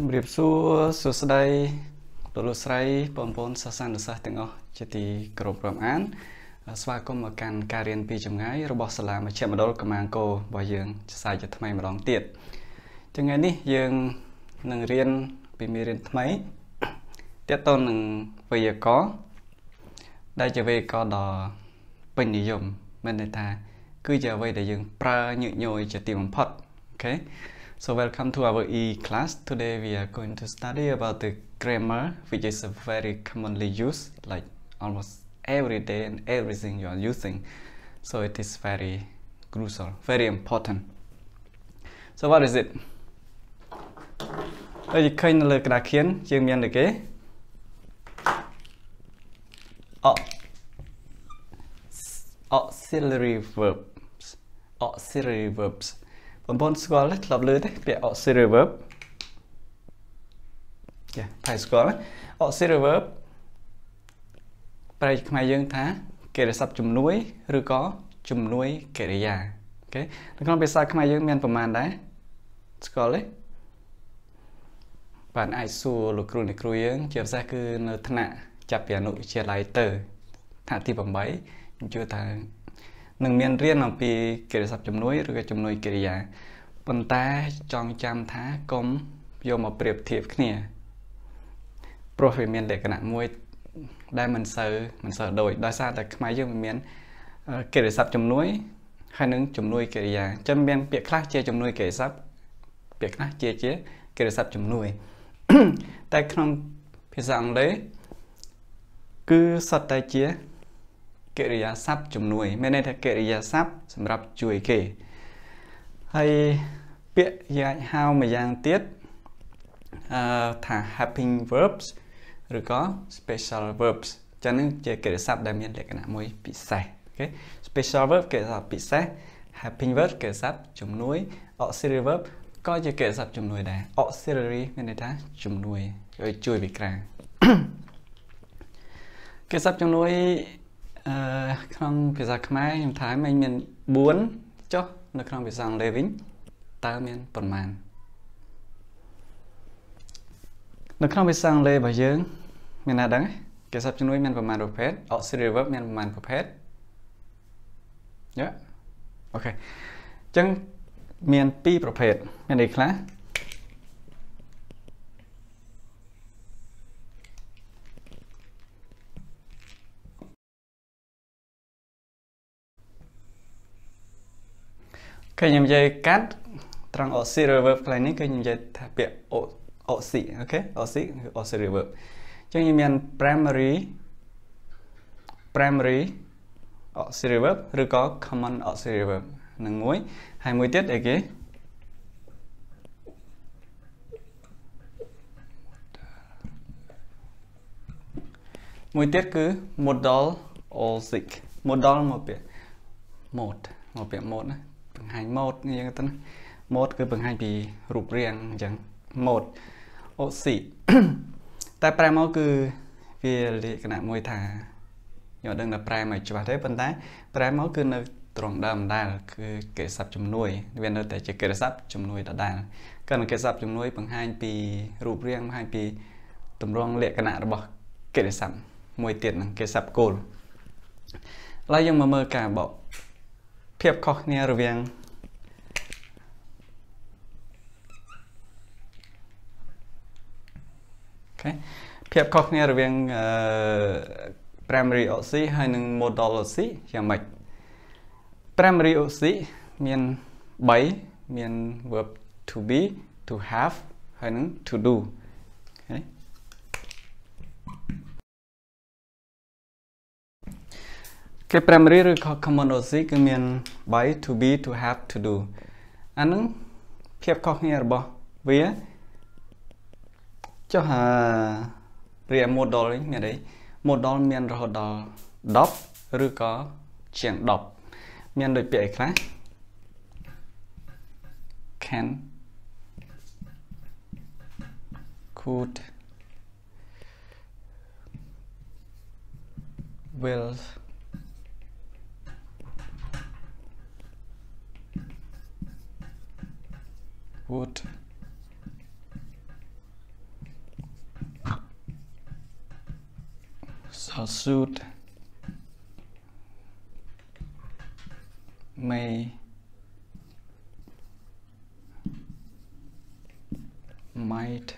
ជំរាបសួរសួស្តីលោកលោកស្រីបងប្អូនសិស្សានុសិស្សទាំងអស់ជាទីគោរពរាប់អាន ស្វាគមន៍មកកាន់ការរៀនពីចម្ងាយរបស់សាលាមជ្ឈមណ្ឌលកម្មាង្គររបស់យើងចសាយជាថ្មីម្ដងទៀតថ្ងៃនេះយើងនឹងរៀនពីមេរៀនថ្មីទាក់ទងនឹងវេយ្យាករណ៍ដែលជាវេយ្យាករណ៍ដ៏ពេញនិយមមានន័យថា គឺជាអ្វីដែលយើងប្រើញឹកញយជាទីបំផុតអូខេ So welcome to our E class. Today we are going to study about the grammar which is very commonly used like almost every day and everything you are using. So it is very crucial, very important. So what is it? ដូចឃើញនៅលើក្តារខៀនយើងមានតែគេ auxiliary verbs auxiliary verbs បងប្អូនស្គាល់ទេធ្លាប់លើទេពាក្យ auxiliary verb ចាផៃស្គាល់ auxiliary verb ប្រែខ្មែរយើងថាកិរិយាសព្ទជំនួយឬក៏ជំនួយកិរិយាអូខេនៅក្នុងភាសាខ្មែរយើងមានប្រមាណដែរស្គាល់ទេបាទអាចសួរលោកគ្រូអ្នកគ្រូយើងជាពិសេសគឺនៅថ្នាក់ចាប់ពីអនុវិទ្យាល័យទៅថ្នាក់ទី8ខ្ញុំជឿថា នឹងមានរៀនអំពីកិរិយាសព្ទជំនួយឬក៏ជំនួយកិរិយាប៉ុន្តែចង់ចាំថាកុំយកមកប្រៀបធៀបគ្នាព្រោះវាមានលក្ខណៈមួយដែលមិនសូវមិនសូវដូចដោយសារតែខ្មែរយើងមិនមានកិរិយាសព្ទជំនួយហើយនឹងជំនួយកិរិយាចឹងមានពាក្យខ្លះជាជំនួយកិរិយាសព្ទពាក្យខ្លះជាជាកិរិយាសព្ទជំនួយតែក្នុងភាសាអង់គ្លេសគឺសុទ្ធតែជា កិរិយាសព្ទជំនួយមានន័យថាកិរិយាសព្ទសម្រាប់ជួយគេហើយពាក្យយ៉ាងហៅមួយយ៉ាងទៀតអឺថា helping verbs ឬក៏ special verbs ចឹងនឹងជាកិរិយាសព្ទដែលមានលក្ខណៈមួយពិសេសអូខេ special verb កិរិយាសព្ទពិសេស helping verb កិរិយាសព្ទជំនួយ auxiliary verb ក៏ជាកិរិយាសព្ទជំនួយដែរ auxiliary មានន័យថាជំនួយជួយពីក្រៅកិរិយាសព្ទជំនួយ អឺក្នុងភាសាខ្មែរខ្ញុំថាមិនមាន4ចុះនៅក្នុងភាសាអង់គ្លេសវិញតើមានប៉ុន្មាននៅក្នុងភាសាអង់គ្លេសរបស់យើង មានណាដឹងគេសព្ទជំនួយមានប្រមាណប្រភេទ auxiliary verb មានប្រមាណប្រភេទយ៉ាអូខេអញ្ចឹងមាន2ប្រភេទមានអីខ្លះ ឃើញខ្ញុំនិយាយកាត់ត្រង់ auxiliary verb ខ្លះនេះគឺខ្ញុំនិយាយថាពាក្យ auxi អូខេ auxi គឺ auxiliary verb អញ្ចឹងខ្ញុំមាន primary primary auxiliary verb ឬក៏ common auxiliary verb នឹងមួយហើយមួយទៀតអីគេ មួយទៀតគឺ modal auxic modal មកពាក្យ mode មកពាក្យ mode ណា បង្ហាញម៉ូដយើងទៅម៉ូដគឺបង្ហាញពីរូបរាងអញ្ចឹងម៉ូដអូស៊ីតែប្រែមកគឺវាលក្ខណៈមួយថាខ្ញុំដឹងថាប្រែមកច្បាស់ទេប៉ុន្តែ ប្រែមកគឺនៅត្រង់ដើមដដែលគឺកិរិយាសព្ទជំនួយវានៅតែជាកិរិយាសព្ទជំនួយដដែលក៏នៅកិរិយាសព្ទជំនួយបង្ហាញពីរូបរាងបង្ហាញពីទម្រង់លក្ខណៈរបស់កិរិយាសព្ទមួយទៀតនឹងកិរិយាសព្ទគោលឥឡូវយើងមកមើលការបកភាពខុសគ្នារវាង អូខេភាពខុសគ្នារវាង primary oxy ហើយនិង modal oxy យ៉ាងម៉េច primary oxy មាន3មាន verb to be to have ហើយនិង to do អូខេគេ primary ឬ common OC គឺមាន by to be to have to do អានឹងភាពខុសគ្នារបស់វា ចុះអាព្រា model នេះមានអី model មានរហូតដល់10ឬក៏ជាង10មានដូចពាក្យអីខ្លះ can could will would suit may might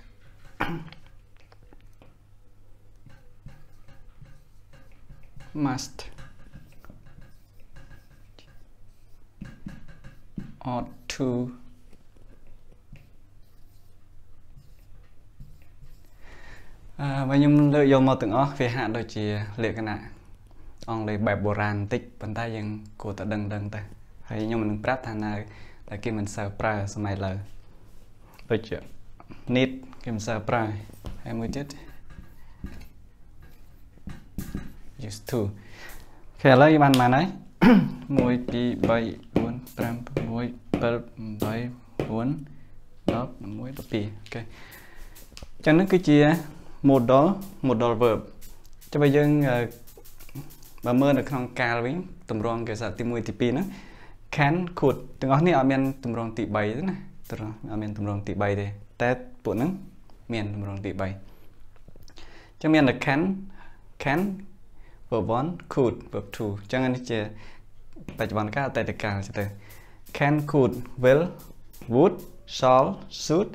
must ought to អឺបើខ្ញុំលើកយកមកទាំងអស់វាហាក់ដូចជាលក្ខណៈអង់គ្លេសបែបបុរាណបន្តិចប៉ុន្តែយើងគួរតែដឹងដឹងទៅហើយខ្ញុំនឹងប្រាប់ថានៅតែគេមិនសូវប្រើសម័យលើដូចជា need គេមិនសូវប្រើហើយមួយទៀត use to អូខេឥឡូវយើងបានប៉ុន្មានហើយ1 2 3 4 5 6 7 8 9 10 11 12អូខេចឹងហ្នឹងគឺជា modal modal verb ចាំបើយើងបើមើលនៅក្នុងកាលវិញតម្រងគេសារទី1ទី2ហ្នឹង can could ទាំងអស់នេះអត់មានតម្រងទី3ទេណាត្រង់អត់មានតម្រងទី3ទេតែពួកហ្នឹងមានតម្រងទី3ចឹងមានតែ can can verb 1 could verb 2ចឹងនេះជាបច្ចុប្បន្នកាលអតីតកាលទៅ can could will would shall should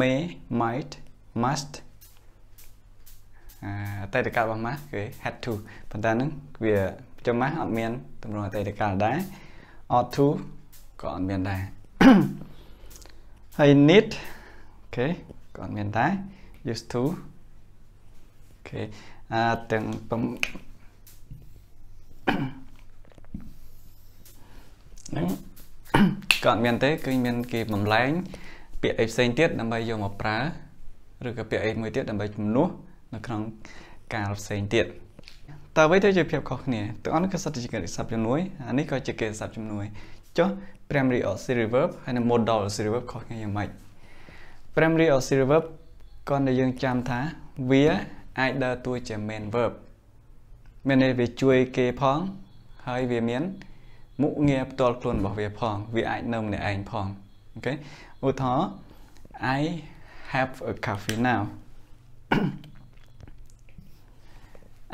may might must អតីតកាលរបស់ math គឺ had to ប៉ុន្តែហ្នឹងវាចំ math អត់មានទម្រង់អតីតកាលដែរ ought to ក៏អត់មានដែរហើយ need OK ក៏អត់មានដែរ used to អូខេអាទាំងហ្នឹងក៏អត់មានទេគឺមានគេបំលែង ពាក្យអីផ្សេងទៀតដើម្បីយកមកប្រើឬក៏ពាក្យអីមួយទៀតដើម្បីជំនួស នៅក្នុងកាលផ្សេងទៀតតើអ្វីទៅជាភាពខុសគ្នាទាំងអស់នេះគឺសិតតែជាកិរិយាសព្ទជំនួយអានេះក៏ជាកិរិយាសព្ទជំនួយចុះ primary auxiliary verb ហើយនិង modal auxiliary verb ខុសគ្នាយ៉ាងម៉េច primary auxiliary verb គាត់ដែលយើងចាំថាវាអាចដើរតួជា main verb មានន័យវាជួយគេផងហើយវាមានមុខងារផ្ទាល់ខ្លួនរបស់វាផងវាអាចនៅម្នាក់ឯងផងអូខេឧទាហរណ៍ I have a coffee now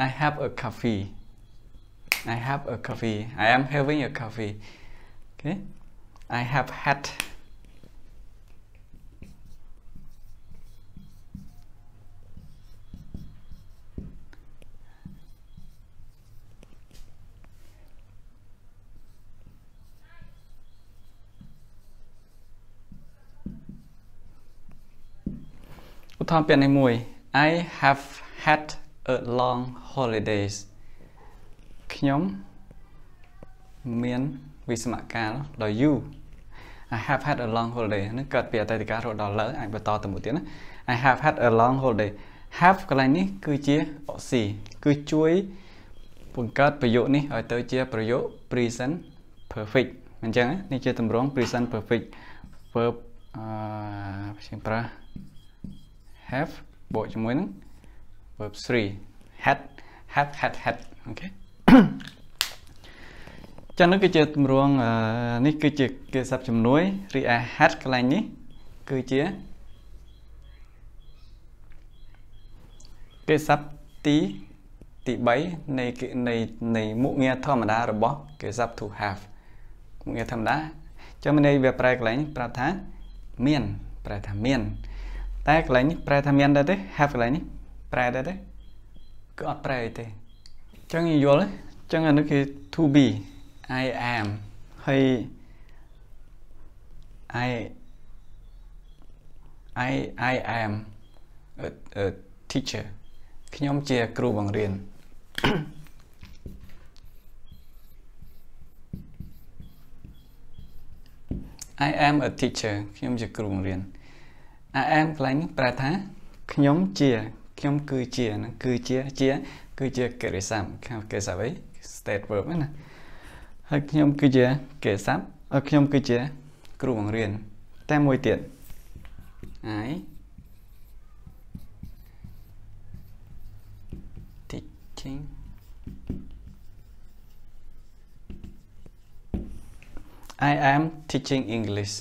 I have a coffee I have a coffee I am having a coffee okay I have had Uttham ពាក្យនេះមួយ I have had a long holidays ខ្ញុំមានវិស្មកាលដល់យូរ I have had a long holiday ហ្នឹងកើតពីអតីតកាលរហូតដល់លើអាចបន្តទៅមុខទៀតណា I have had a long holiday have កន្លែងនេះគឺជា oxy គឺជួយបង្កើតប្រយោគនេះឲ្យទៅជាប្រយោគ present perfect អញ្ចឹងនេះជាទម្រង់ present perfect verb អឺខ្ញុំប្រើ have បូកជាមួយនឹង verb 3 had have had had អូខេចឹងនេះគឺជាទម្រង់នេះគឺជាគេស័ព្ទជំនួយរីឯ had កន្លែងនេះគឺជាគេស័ព្ទទីទី3នៃនៃនៃមុខងារធម្មតារបស់គេស័ព្ទ to have មុខងារធម្មតាចឹងមានន័យវាប្រែកន្លែងប្រាប់ថាមាន ប្រែថាមាន តែកន្លែងនេះប្រែថាមានដែរទេ have កន្លែងនេះ ប្រែដែរទេគឺអត់ប្រែទេអញ្ចឹងយល់ទេអញ្ចឹងអានេះគឺ to be I am ហើយ I I I am a, a teacher ខ្ញុំជាគ្រូបង្រៀន I am a teacher ខ្ញុំជាគ្រូបង្រៀន I am កន្លែងនេះប្រែថាខ្ញុំជា ខ្ញុំគឺជាហ្នឹងគឺជាជាគឺជាកិរិយាសព្ទខាងកិរិយាសព្ទអី state verb ណាហើយខ្ញុំគឺជាកិរិយាសព្ទហើយខ្ញុំគឺជា គ្រូបង្រៀនតែមួយទៀត I teaching I am teaching English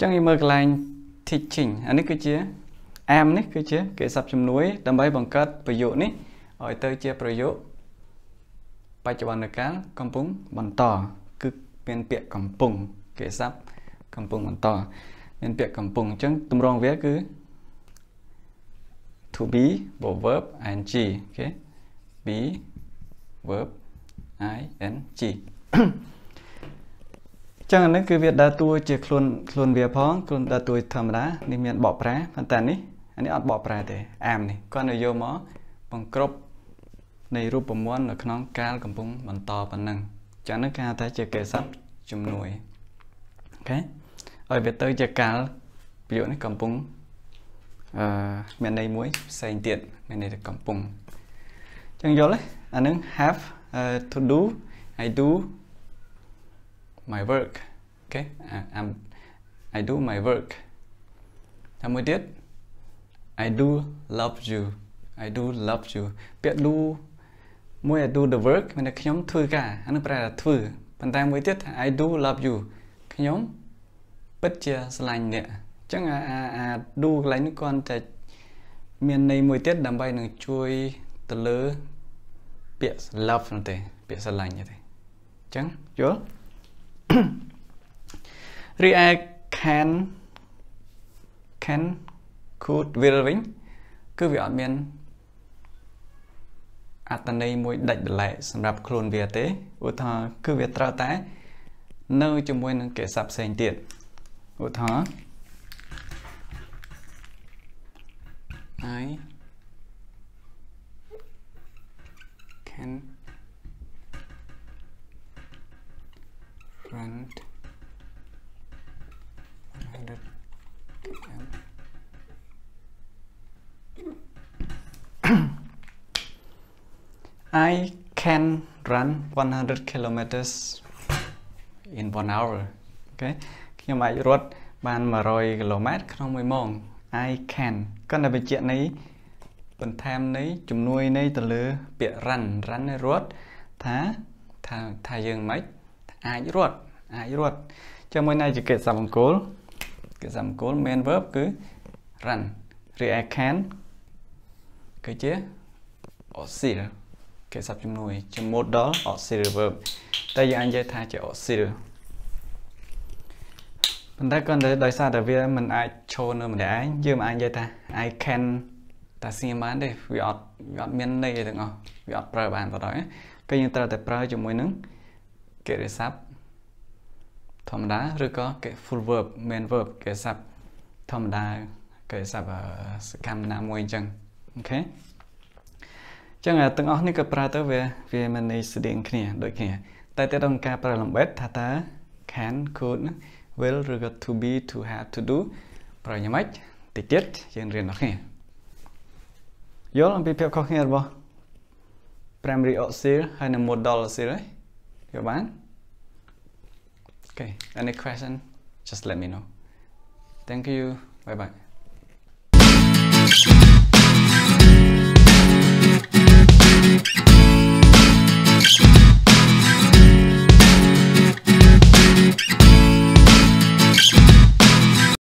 ចឹងយើងមើលកន្លែង teaching អានេះគឺជា am នេះគឺជាកិច្ចសព្ទជំនួយ ដើម្បីបង្កើតប្រយោគនេះឲ្យទៅជាប្រយោគបច្ចុប្បន្នកាលកំពុងបន្ត គឺមានពាក្យកំពុងកិច្ចសព្ទកំពុងបន្ត មានពាក្យកំពុងអញ្ចឹងទម្រង់វាគឺ to be បូ verb ing អូខេ be verb ing ចឹងអានេះគឺវាដើរតួជាខ្លួនខ្លួនវាផងខ្លួនដើរតួធម្មតានេះមានបកប្រែប៉ុន្តែនេះ អានេះអត់បកប្រែទេអាមនេះគាត់នៅយកមកបង្ក្រប់នៃរូបមន្តនៅក្នុងកាលកំពុងបន្តប៉ុណ្ណឹងចឹងនេះគេហៅថាជាកិច្ចសព្ទជំនួយអូខេឲ្យវាទៅជាកាលប្រយោគនេះកំពុងអឺមានន័យមួយផ្សេងទៀតមានន័យថាកំពុងចឹងយល់ទេអានឹង have uh, to do I do my work okay I'm I do my work តែមួយទៀត I do love you I do love you ពាក្យ do មួយ I do the work មានតែខ្ញុំធ្វើការអានោះប្រែថាធ្វើប៉ុន្តែមួយទៀត I do love you ខ្ញុំពិតជាស្រឡាញ់អ្នកអញ្ចឹងអាអា do កន្លែងនេះគាត់តែមានន័យមួយទៀតដើម្បីនឹងជួយទៅលើពាក្យ love នោះទេពាក្យស្រឡាញ់ទេអញ្ចឹងយល់រីឯ can can could will វិញគឺវាអត់មានអត្តន័យមួយដាច់ដលែកសម្រាប់ខ្លួនវាទេឧទាហរណ៍គឺវាត្រូវតែ នៅជាមួយនឹងកិច្ចសព្ទផ្សេងទៀតឧទាហរណ៍ I can run 100 km I can run 100 kilometers in 1 hour អូខេខ្ញុំអាចរត់បាន100គីឡូម៉ែត្រក្នុង1ម៉ោង I can គាត់តែបញ្ជាក់ន័យបន្ថែមន័យជំនួយន័យទៅលើពាក្យ run run នេះរត់ថាថាថាយើងមិនអាចរត់អាចរត់ចាំមួយណៃជាកិច្ចសព្ទអង្គលកិច្ចសព្ទអង្គល main verb គឺ run ឬ I can គឺជា auxiliary គេសັບជំនួយជា modal auxiliary verb តែយើងអាចនិយាយថាជា auxiliary ប៉ុន្តែគាត់តែដោយសារតែវាមិនអាចឈរនៅម្នាក់ឯងយើងមិនអាចនិយាយថា I can តាស្ងៀមបានទេវាអត់វាអត់មានន័យទាំងអស់វាអត់ប្រើបានបណ្ដោយគឺយើងត្រូវតែប្រើជាមួយនឹងកិរិយាសព្ទធម្មតាឬក៏គេ full verb main verb កិរិយាសព្ទធម្មតាកិរិយាសព្ទសកម្មណាមួយអញ្ចឹងអូខេ ចឹងទាំងអស់នេះក៏ប្រើទៅវាវាមានន័យស្តៀងគ្នាដូចគ្នា តែទៅដល់ការប្រើលំបិតថាតើ can could will ឬក៏ to be to have to do ប្រើយ៉ាងម៉េចតិចទៀតយើងរៀនដល់គ្នាយល់អំពីភាពខុសគ្នារបស់ primary auxiliary ហើយនិង modal auxiliary យល់បាន Okay any question just let me know thank you bye bye